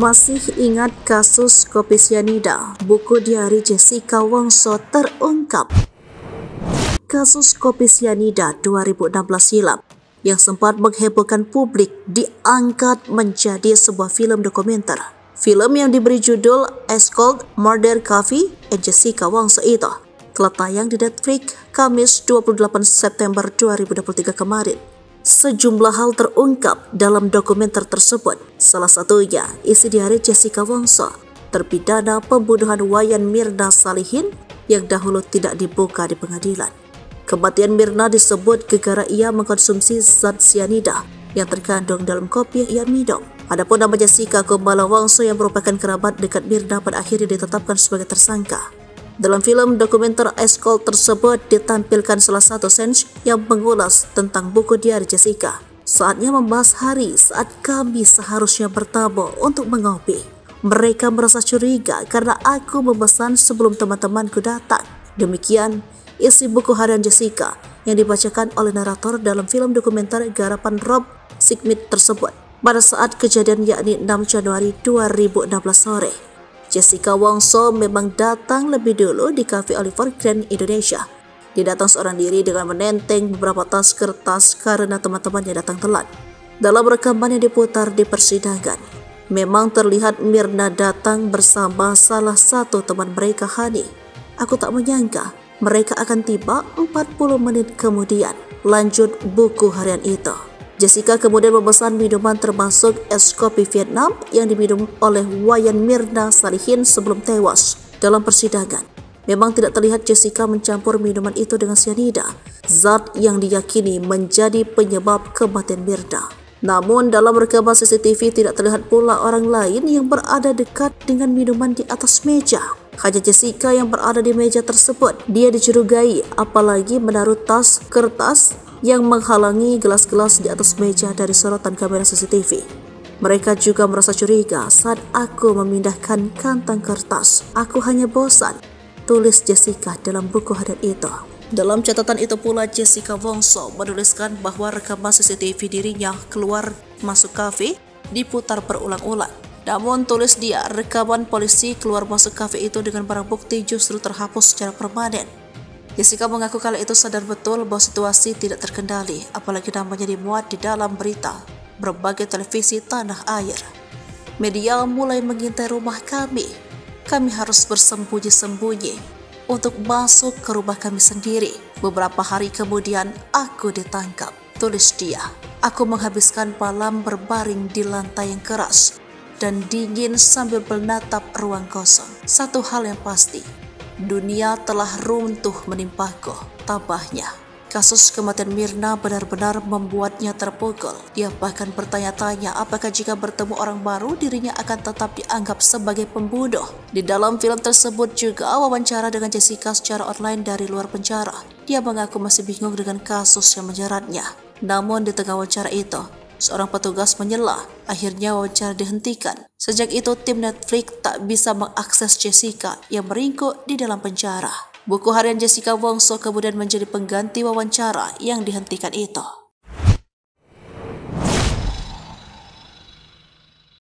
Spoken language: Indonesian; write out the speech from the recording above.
Masih ingat kasus kopi sianida? Buku diari Jessica Wongso terungkap. Kasus kopi sianida 2016 silam yang sempat menghebohkan publik diangkat menjadi sebuah film dokumenter. Film yang diberi judul As Called Murder Coffee and Jessica Wongso itu telah tayang di Netflix Kamis 28 September 2023 kemarin. Sejumlah hal terungkap dalam dokumenter tersebut. Salah satunya isi diari Jessica Wongso, terpidana pembunuhan Wayan Mirna Salihin yang dahulu tidak dibuka di pengadilan. Kematian Mirna disebut gegara ia mengkonsumsi zat sianida yang terkandung dalam kopi yang ia minum. Adapun nama Jessica Kumbala Wongso yang merupakan kerabat dekat Mirna pada akhirnya ditetapkan sebagai tersangka. Dalam film dokumenter Eskol tersebut ditampilkan salah satu sens yang mengulas tentang buku diari Jessica. Saatnya membahas hari saat kami seharusnya bertamu untuk mengopi. Mereka merasa curiga karena aku memesan sebelum teman-temanku datang. Demikian isi buku harian Jessica yang dibacakan oleh narator dalam film dokumenter garapan Rob Sigmit tersebut pada saat kejadian yakni 6 Januari 2016 sore. Jessica Wongso memang datang lebih dulu di Cafe Oliver Grand Indonesia. Dia datang seorang diri dengan menenteng beberapa tas kertas karena teman-temannya datang telat. Dalam rekaman yang diputar di persidangan, memang terlihat Mirna datang bersama salah satu teman mereka Hani. Aku tak menyangka mereka akan tiba 40 menit kemudian. Lanjut buku harian itu. Jessica kemudian memesan minuman termasuk es kopi Vietnam yang diminum oleh Wayan Mirna Salihin sebelum tewas dalam persidangan. Memang tidak terlihat Jessica mencampur minuman itu dengan cyanida, zat yang diyakini menjadi penyebab kematian Mirna. Namun dalam rekaman CCTV tidak terlihat pula orang lain yang berada dekat dengan minuman di atas meja. Hanya Jessica yang berada di meja tersebut. Dia dicurigai apalagi menaruh tas kertas yang menghalangi gelas-gelas di atas meja dari sorotan kamera CCTV. Mereka juga merasa curiga saat aku memindahkan kantong kertas. Aku hanya bosan, tulis Jessica dalam buku harian itu. Dalam catatan itu pula Jessica Wongso menuliskan bahwa rekaman CCTV dirinya keluar masuk kafe diputar berulang-ulang. Namun tulis dia, rekaman polisi keluar masuk kafe itu dengan barang bukti justru terhapus secara permanen. Jessica mengaku kala itu sadar betul bahwa situasi tidak terkendali, apalagi namanya dimuat di dalam berita berbagai televisi tanah air. Media mulai mengintai rumah kami. Kami harus bersembunyi-sembunyi untuk masuk ke rumah kami sendiri. Beberapa hari kemudian aku ditangkap. Tulis dia. Aku menghabiskan malam berbaring di lantai yang keras dan dingin sambil menatap ruang kosong. Satu hal yang pasti, Dunia telah runtuh menimpaku, tabahnya. Kasus kematian Mirna benar-benar membuatnya terpukul. Dia bahkan bertanya-tanya apakah jika bertemu orang baru dirinya akan tetap dianggap sebagai pembunuh. Di dalam film tersebut juga wawancara dengan Jessica secara online dari luar penjara. Dia mengaku masih bingung dengan kasus yang menjeratnya. Namun di tengah wawancara itu, seorang petugas menyela. Akhirnya wawancara dihentikan. Sejak itu tim Netflix tak bisa mengakses Jessica yang meringkuk di dalam penjara. Buku harian Jessica Wongso kemudian menjadi pengganti wawancara yang dihentikan itu.